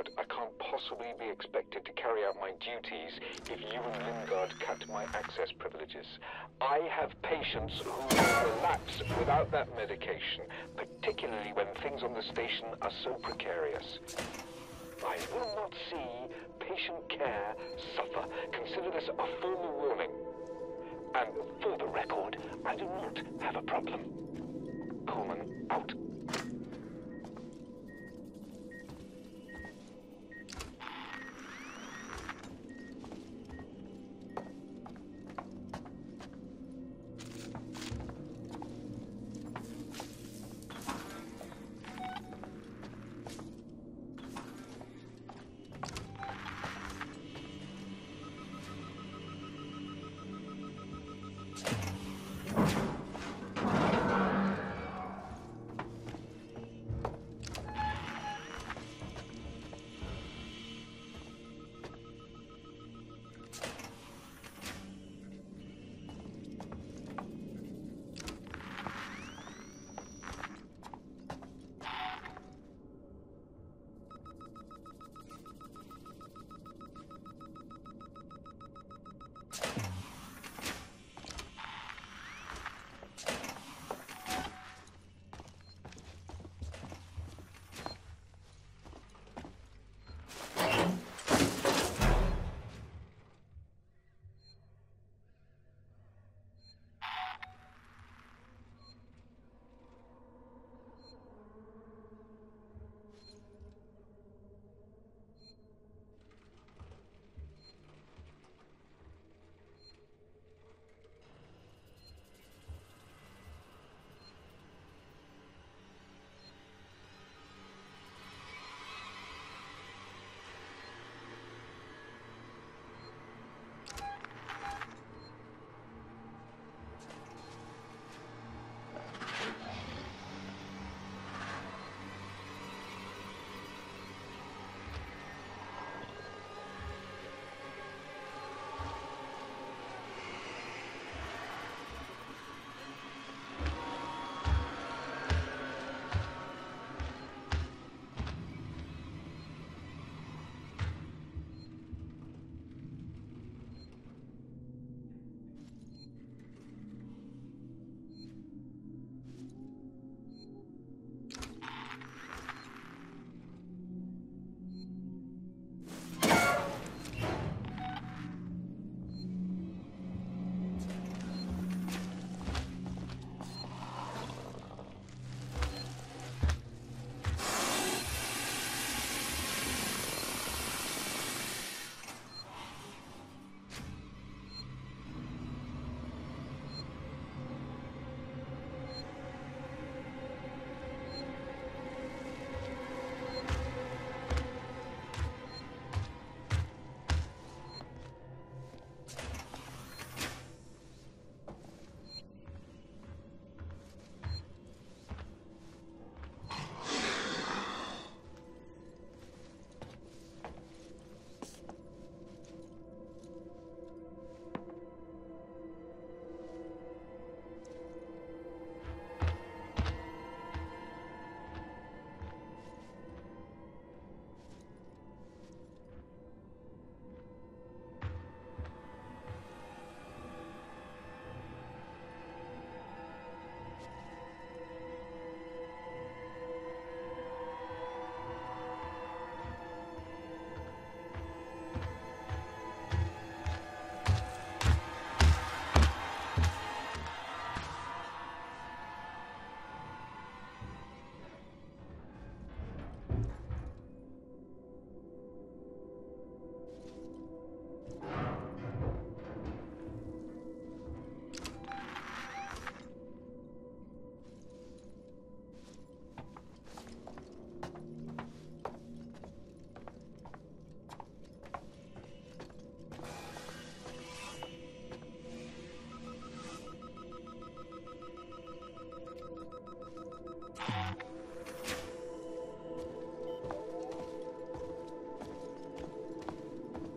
out. I can't possibly be expected to carry out my duties if you and Lingard cut my access privileges. I have patients who relapse without that medication, particularly when things on the station are so precarious. I will not see patient care suffer. Consider this a formal warning. And for the record, I do not have a problem. Kuhlman, out.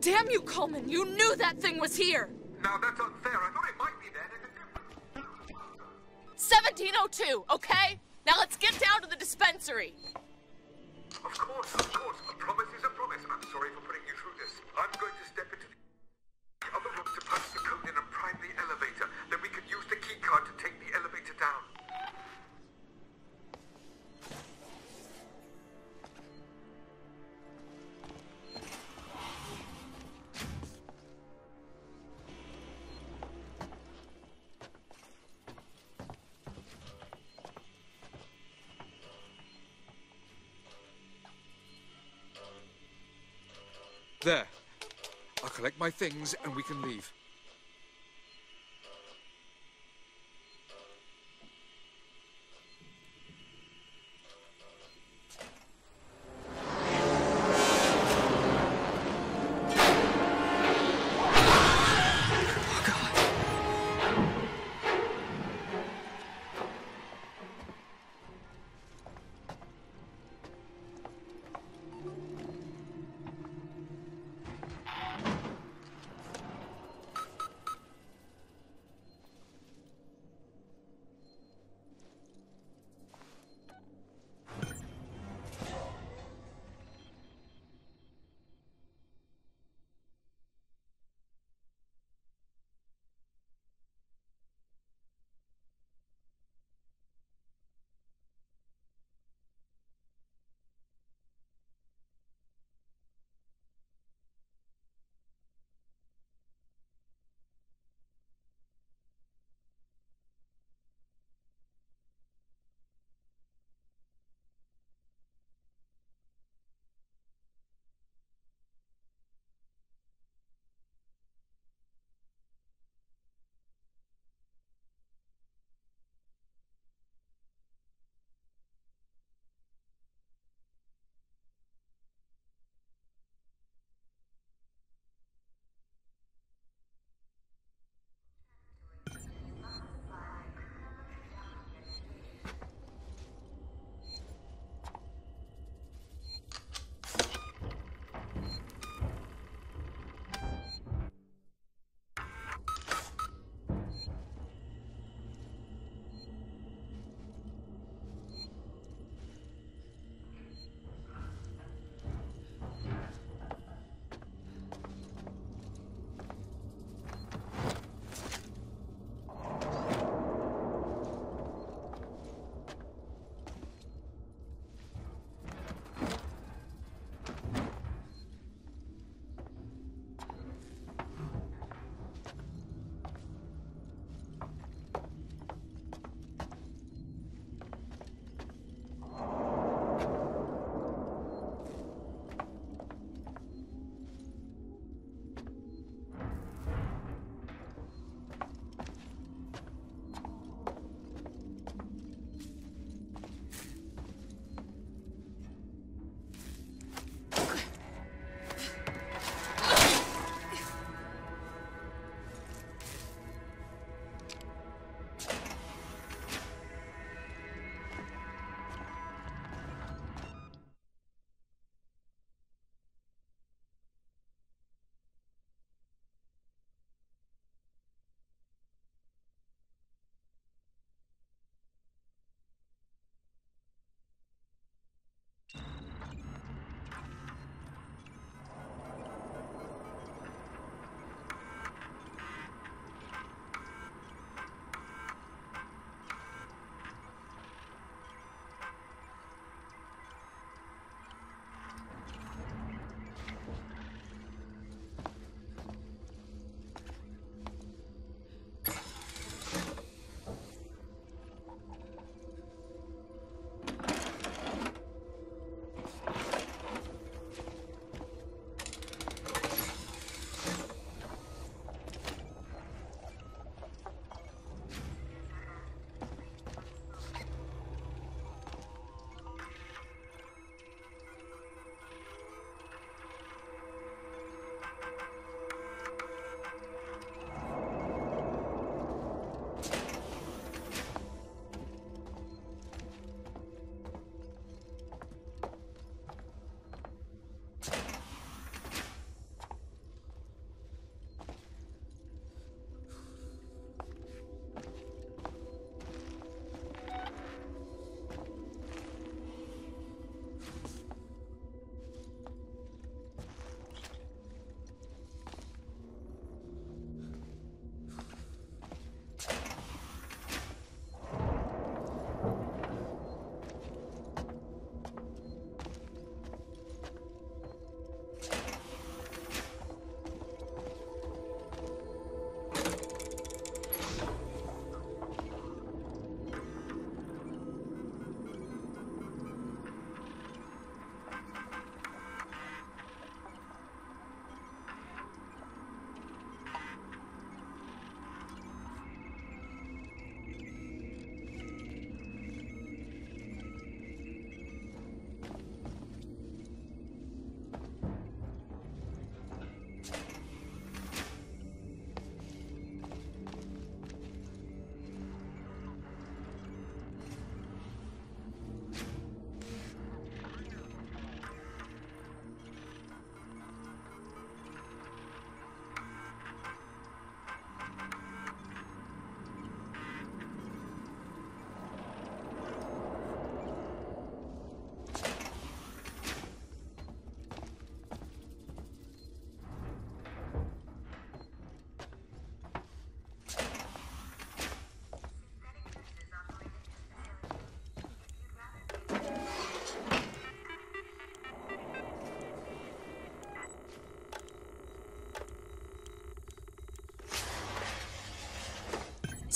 Damn you, Kuhlman! You knew that thing was here! Now that's unfair. I thought it might be there. 1702, okay? Now let's get down to the dispensary. Of course, of course. A promise is a promise. I'm sorry for putting you through this. I'm going to step my things and we can leave.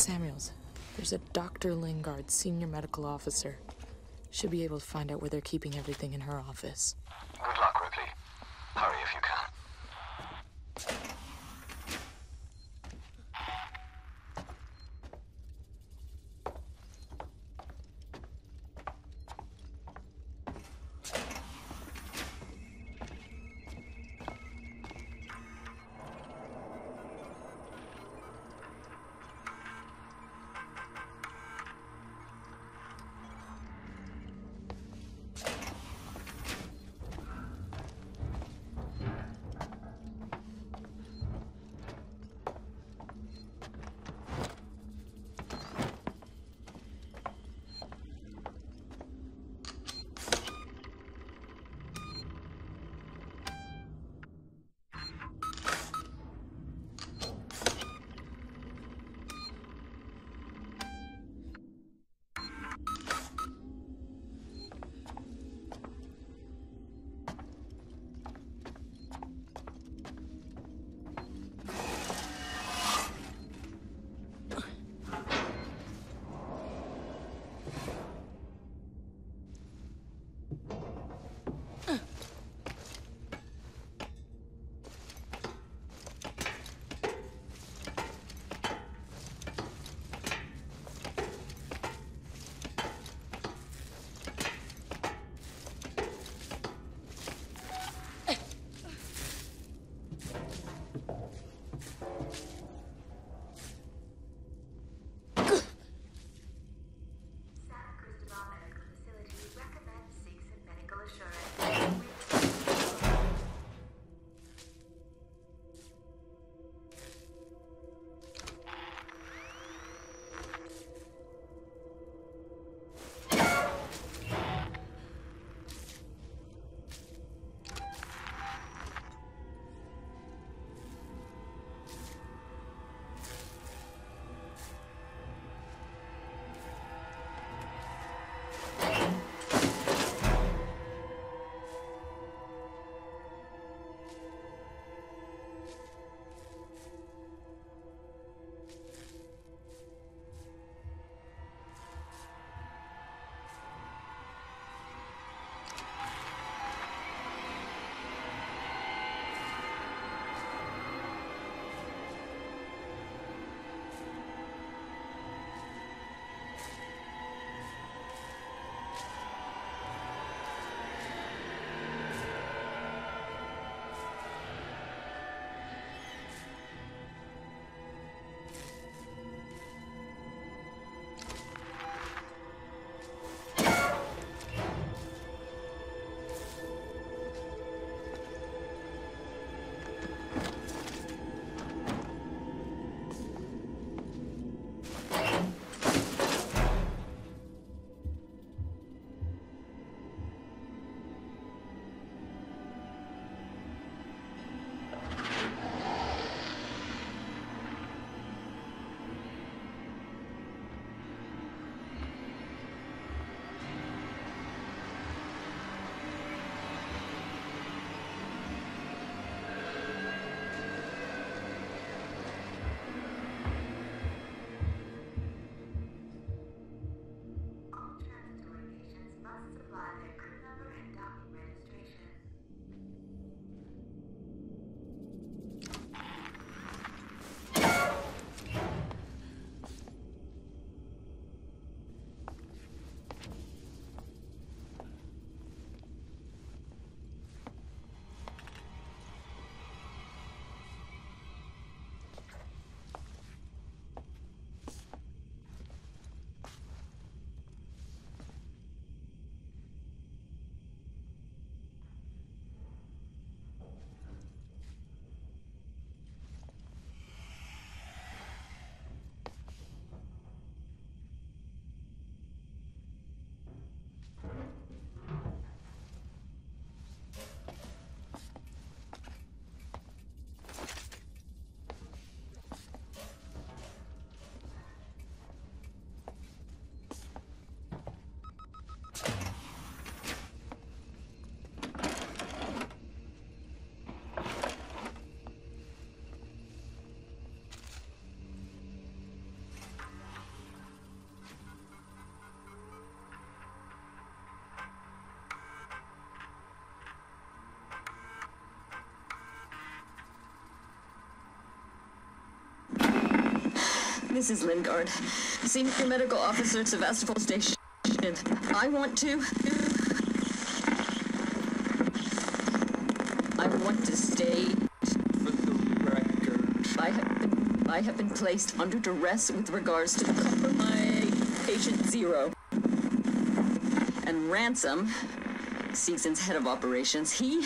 Samuels, there's a Dr. Lingard, senior medical officer. Should be able to find out where they're keeping everything in her office. planet. This is Lingard, Senior Medical Officer at Sevastopol Station. I want to. I want to stay. For the record. I have been, I have been placed under duress with regards to the compromised patient zero. And Ransom, Seegson's head of operations, he.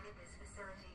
Nurses operated this facility.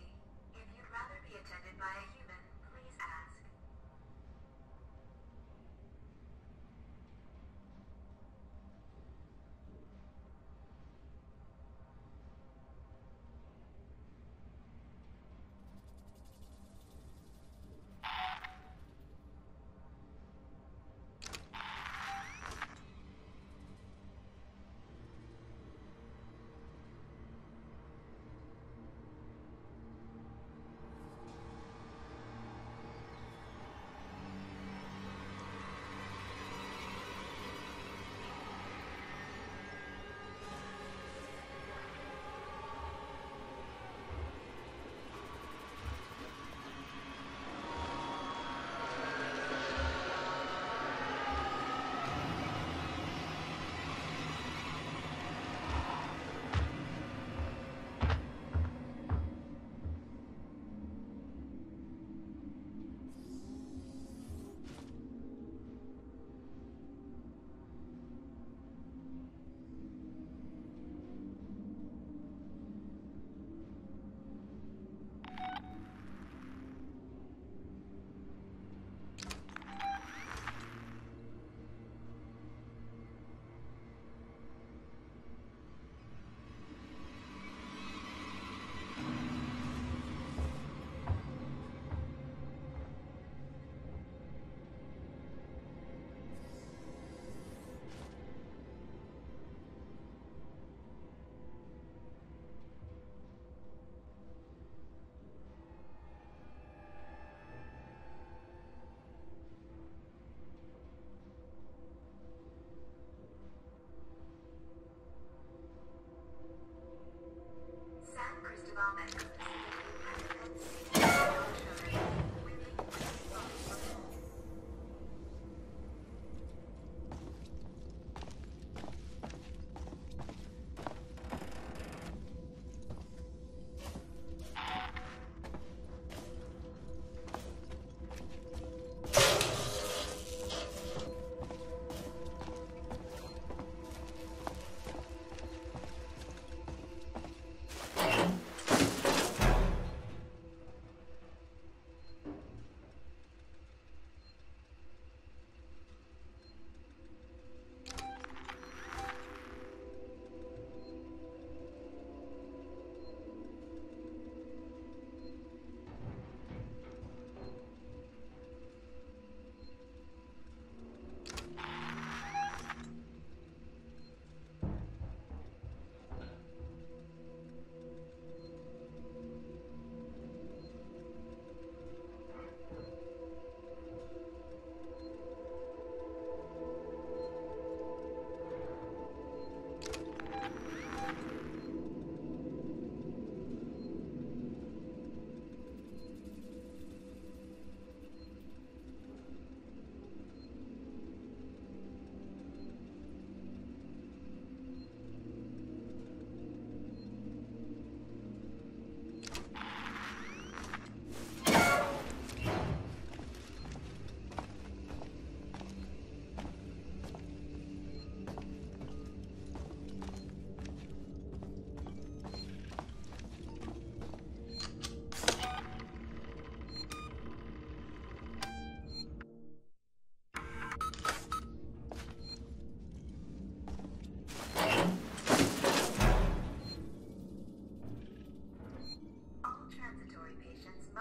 Of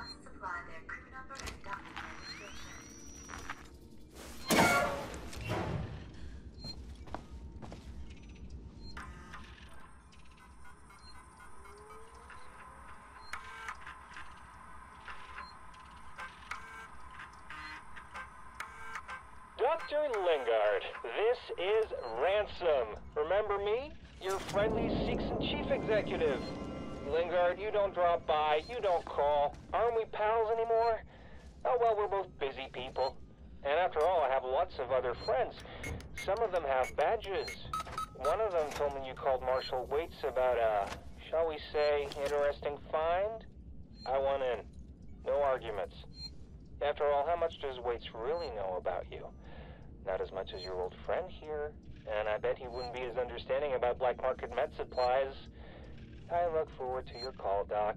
must supply their crew number and doctor registration. Dr. Lingard, this is Ransom. Remember me? Your friendly Seegson chief executive. Lingard, you don't drop by, you don't call. Aren't we pals anymore? Oh, well, we're both busy people. And after all, I have lots of other friends. Some of them have badges. One of them told me you called Marshal Waits about a, shall we say, interesting find? I want in. No arguments. After all, how much does Waits really know about you? Not as much as your old friend here, and I bet he wouldn't be as understanding about black market med supplies. I look forward to your call, Doc.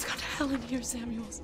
It's got hell in here, Samuels.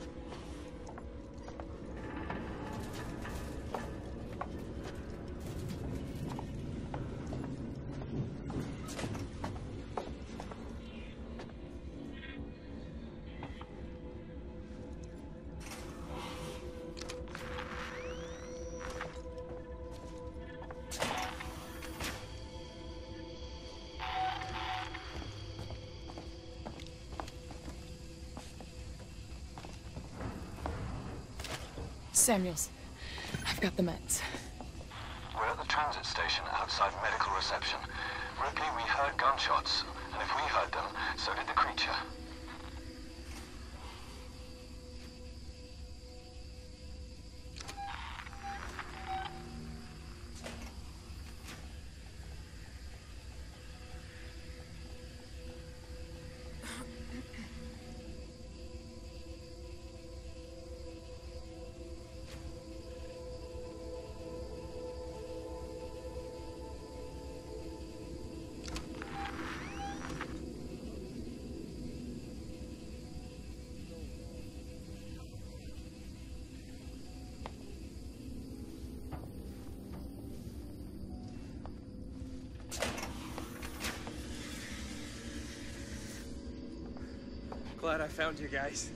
Samuels, I've got the meds. We're at the transit station outside medical reception. Ripley, we heard gunshots, and if we heard them, so did the creature. Glad I found you guys.